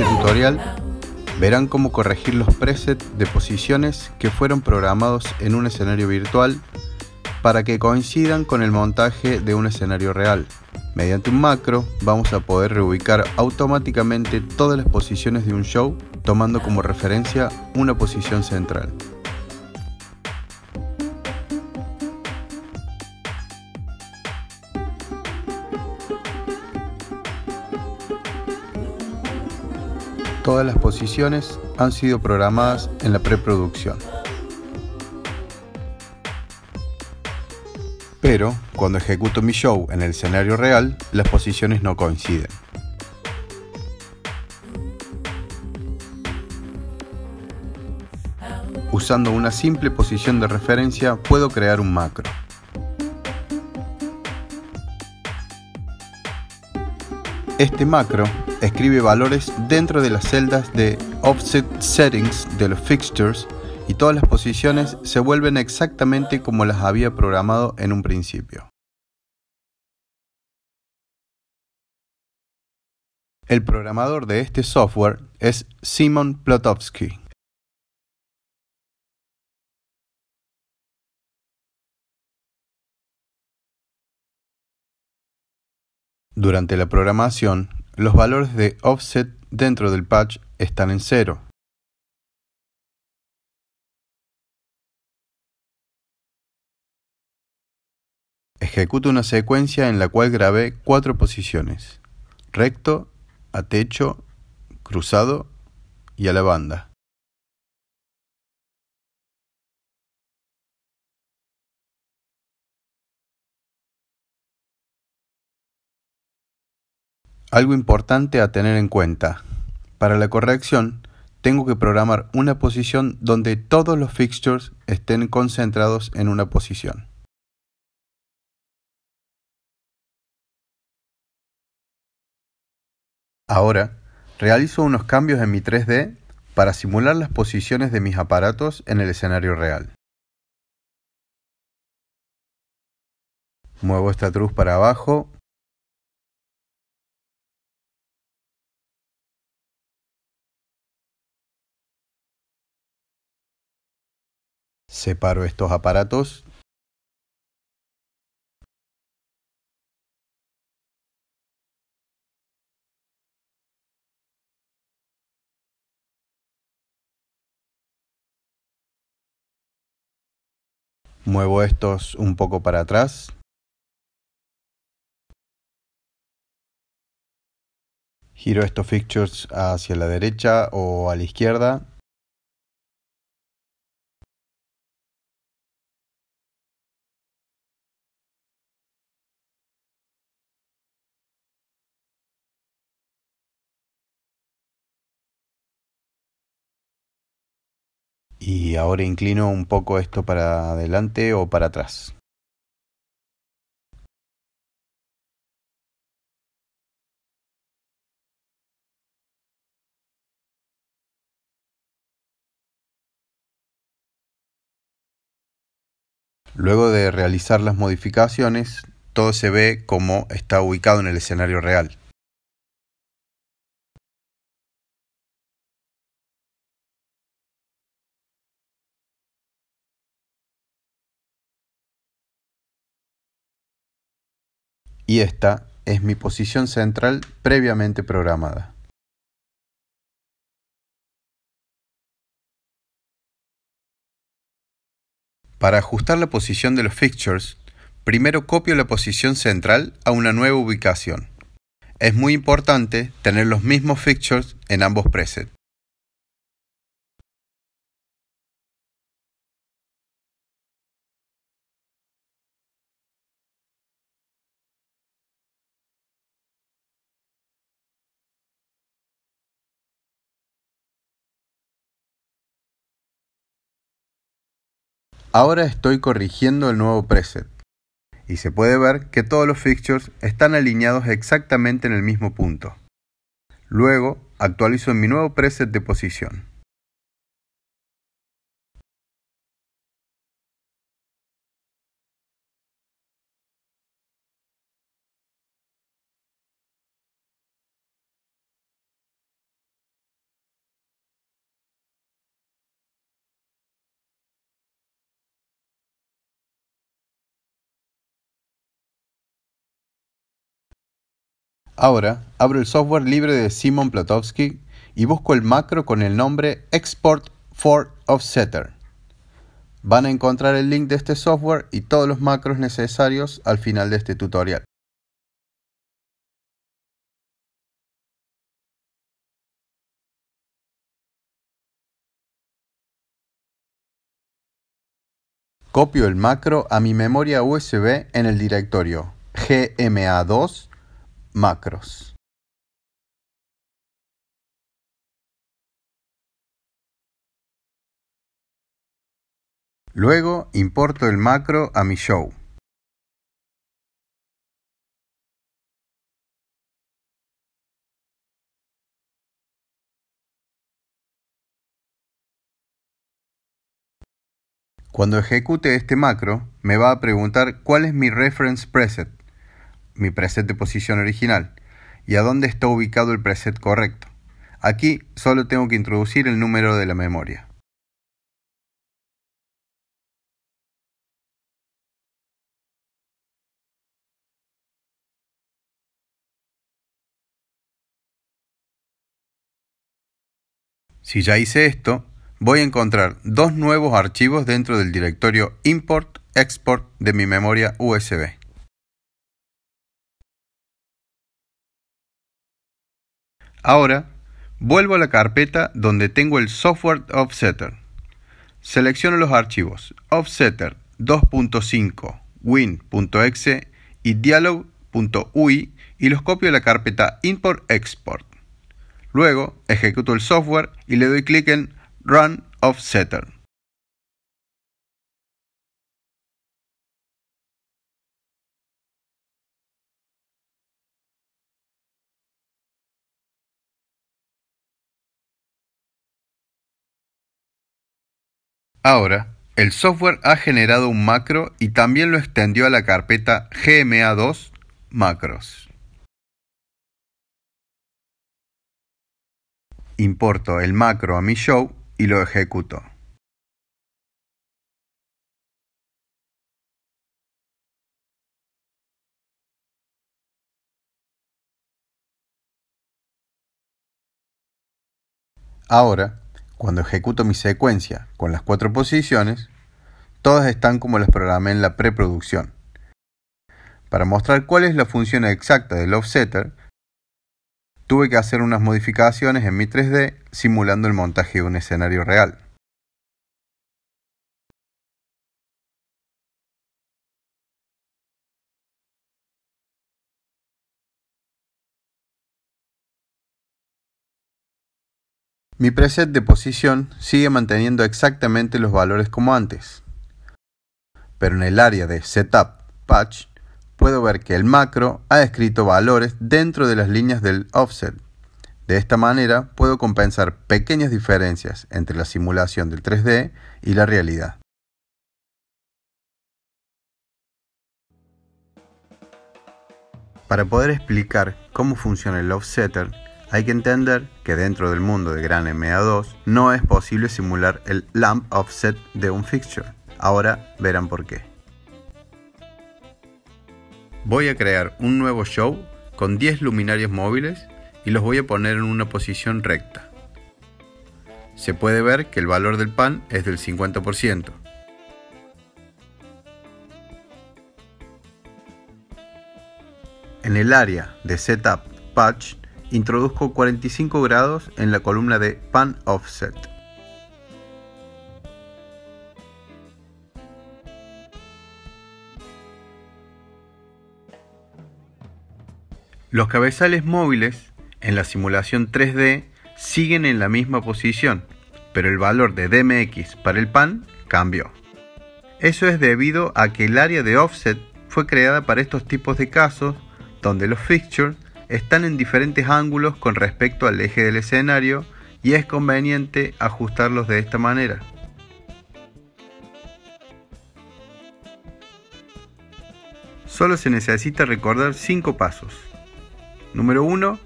este tutorial verán cómo corregir los presets de posiciones que fueron programados en un escenario virtual para que coincidan con el montaje de un escenario real. Mediante un macro vamos a poder reubicar automáticamente todas las posiciones de un show tomando como referencia una posición central. Todas las posiciones han sido programadas en la preproducción. Pero, cuando ejecuto mi show en el escenario real, las posiciones no coinciden. Usando una simple posición de referencia puedo crear un macro. Este macro escribe valores dentro de las celdas de Offset Settings de los fixtures y todas las posiciones se vuelven exactamente como las había programado en un principio. El programador de este software es Simon Plotowski. Durante la programación, los valores de offset dentro del patch están en cero. Ejecuto una secuencia en la cual grabé cuatro posiciones, recto, a techo, cruzado y a la banda. Algo importante a tener en cuenta. Para la corrección, tengo que programar una posición donde todos los fixtures estén concentrados en una posición. Ahora, realizo unos cambios en mi 3D para simular las posiciones de mis aparatos en el escenario real. Muevo esta cruz para abajo Separo estos aparatos. Muevo estos un poco para atrás. Giro estos fixtures hacia la derecha o a la izquierda. Y ahora inclino un poco esto para adelante o para atrás. Luego de realizar las modificaciones, todo se ve como está ubicado en el escenario real. Y esta es mi posición central previamente programada. Para ajustar la posición de los fixtures, primero copio la posición central a una nueva ubicación. Es muy importante tener los mismos fixtures en ambos presets. Ahora estoy corrigiendo el nuevo preset y se puede ver que todos los fixtures están alineados exactamente en el mismo punto. Luego actualizo mi nuevo preset de posición. Ahora abro el software libre de Simon Plotowski y busco el macro con el nombre Export for Offsetter. Van a encontrar el link de este software y todos los macros necesarios al final de este tutorial. Copio el macro a mi memoria USB en el directorio gma2 macros. Luego importo el macro a mi show. Cuando ejecute este macro, me va a preguntar cuál es mi reference preset, mi preset de posición original, y a dónde está ubicado el preset correcto. Aquí solo tengo que introducir el número de la memoria. Si ya hice esto, voy a encontrar dos nuevos archivos dentro del directorio import-export de mi memoria USB. Ahora, vuelvo a la carpeta donde tengo el software offsetter. Selecciono los archivos offsetter 2.5 win.exe y dialog.ui y los copio a la carpeta import-export. Luego, ejecuto el software y le doy clic en Run Offsetter. Ahora, el software ha generado un macro y también lo extendió a la carpeta GMA2 macros. Importo el macro a mi show y lo ejecuto. Ahora, cuando ejecuto mi secuencia con las cuatro posiciones, todas están como las programé en la preproducción. Para mostrar cuál es la función exacta del offsetter, tuve que hacer unas modificaciones en mi 3D simulando el montaje de un escenario real. Mi preset de posición sigue manteniendo exactamente los valores como antes, pero en el área de Setup Patch puedo ver que el macro ha escrito valores dentro de las líneas del offset. De esta manera puedo compensar pequeñas diferencias entre la simulación del 3D y la realidad. Para poder explicar cómo funciona el offsetter, hay que entender que dentro del mundo de Gran MA2 no es posible simular el lamp offset de un fixture. Ahora verán por qué. Voy a crear un nuevo show con 10 luminarias móviles y los voy a poner en una posición recta. Se puede ver que el valor del pan es del 50%. En el área de Setup Patch introduzco 45 grados en la columna de Pan Offset. Los cabezales móviles en la simulación 3D siguen en la misma posición, pero el valor de DMX para el pan cambió. Eso es debido a que el área de offset fue creada para estos tipos de casos donde los fixtures están en diferentes ángulos con respecto al eje del escenario y es conveniente ajustarlos de esta manera. Solo se necesita recordar 5 pasos. Número 1.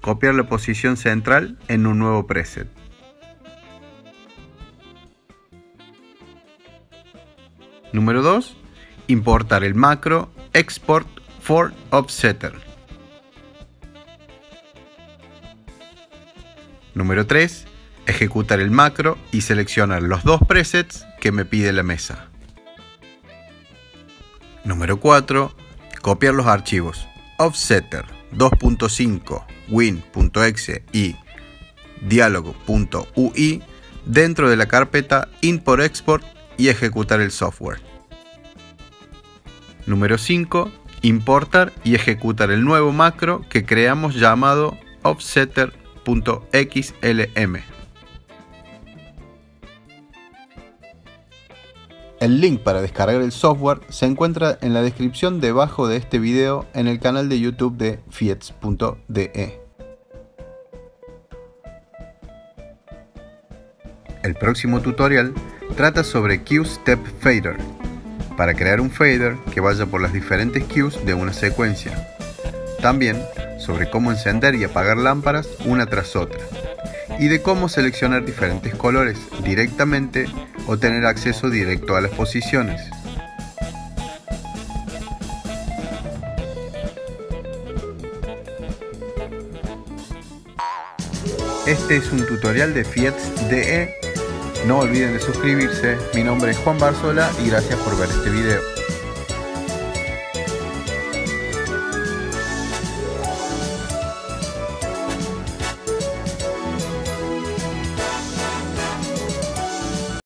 Copiar la posición central en un nuevo preset. Número 2. Importar el macro Export for Offsetter. Número 3. Ejecutar el macro y seleccionar los dos presets que me pide la mesa. Número 4. Copiar los archivos offsetter 2.5 win.exe y diálogo.ui dentro de la carpeta import-export y ejecutar el software. Número 5. Importar y ejecutar el nuevo macro que creamos llamado offsetter.xlm. El link para descargar el software se encuentra en la descripción debajo de este video en el canal de YouTube de fiets.de. El próximo tutorial trata sobre Q-Step Fader, para crear un fader que vaya por las diferentes cues de una secuencia. También sobre cómo encender y apagar lámparas una tras otra, y de cómo seleccionar diferentes colores directamente o tener acceso directo a las posiciones. Este es un tutorial de Fiat DE. No olviden de suscribirse. Mi nombre es Juan Barzola y gracias por ver este video.